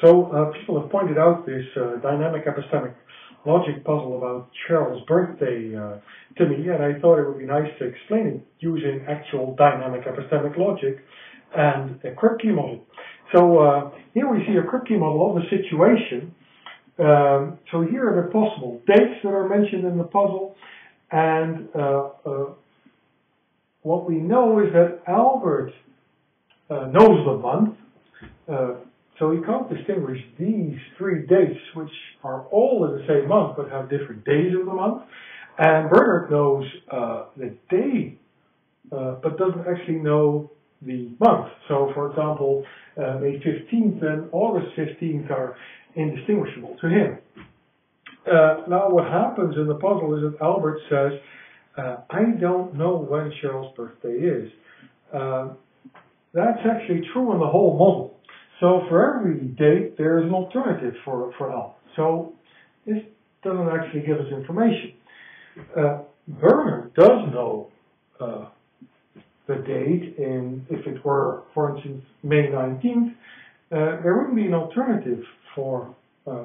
So uh, people have pointed out this uh, dynamic epistemic logic puzzle about Cheryl's birthday uh, to me, and I thought it would be nice to explain it using actual dynamic epistemic logic and a Kripke model. So uh, here we see a Kripke model of the situation. Um, so here are the possible dates that are mentioned in the puzzle, and uh, uh, what we know is that Albert uh, knows the month, uh, so he can't distinguish these three dates, which are all in the same month but have different days of the month. And Bernard knows uh, the day, uh, but doesn't actually know the month. So, for example, uh, May 15th and August 15th are indistinguishable to him. Uh, now, what happens in the puzzle is that Albert says, uh, I don't know when Cheryl's birthday is. Uh, that's actually true in the whole model. So for every date, there is an alternative for, for L. So this doesn't actually give us information. Uh, does know uh, the date in, if it were, for instance, May 19th, uh, there wouldn't be an alternative for uh.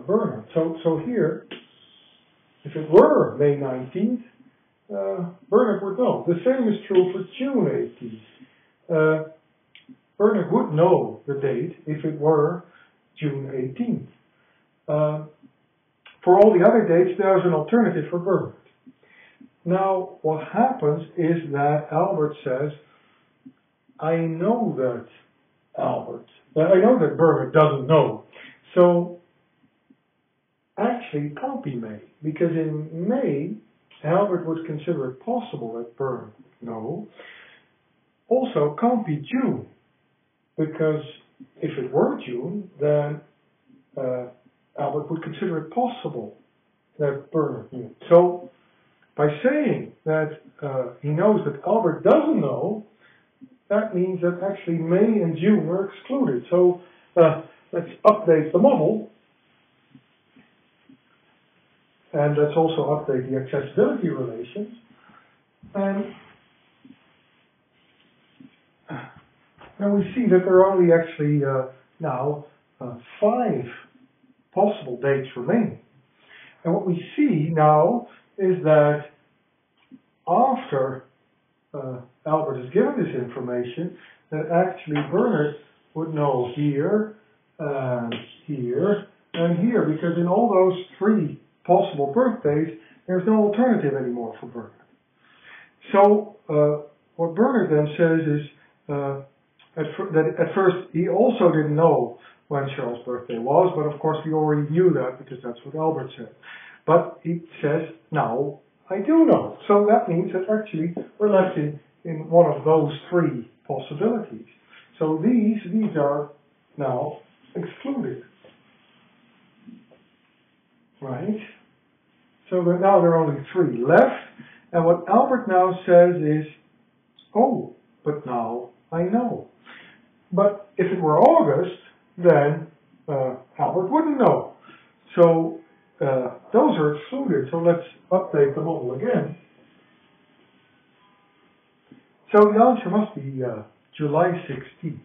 So, so here, if it were May 19th, uh, Bernard would know. The same is true for June 18th. Bernard would know the date if it were June 18th. Uh, for all the other dates, there's an alternative for Bernard. Now, what happens is that Albert says, I know that Albert, I know that Bernard doesn't know. So, actually, it can't be May, because in May, Albert would consider it possible that Bernard would know. Also, can't be June, because if it were June, then uh, Albert would consider it possible that Bernard knew. So by saying that uh, he knows that Albert doesn't know, that means that actually May and June were excluded. So uh, let's update the model. And let's also update the accessibility relations. And and we see that there are only actually uh, now uh, five possible dates remaining. And what we see now is that after uh, Albert is given this information, that actually Bernard would know here, and here, and here, because in all those three possible birthdays, there's no alternative anymore for Bernard. So uh, what Bernard then says is, at, that at first he also didn't know when Cheryl's birthday was, but of course we already knew that because that's what Albert said. But he says, now I do know. So that means that actually we're left in, in one of those three possibilities. So these, these are now excluded. Right? So now there are only three left. And what Albert now says is, oh, but now I know. But if it were August, then uh, Albert wouldn't know. So uh, those are excluded. So let's update the model again. So the answer must be uh, July 16th.